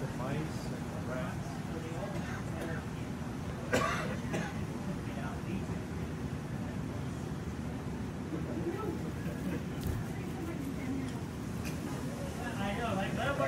the mice and the rats. I know, like, nobody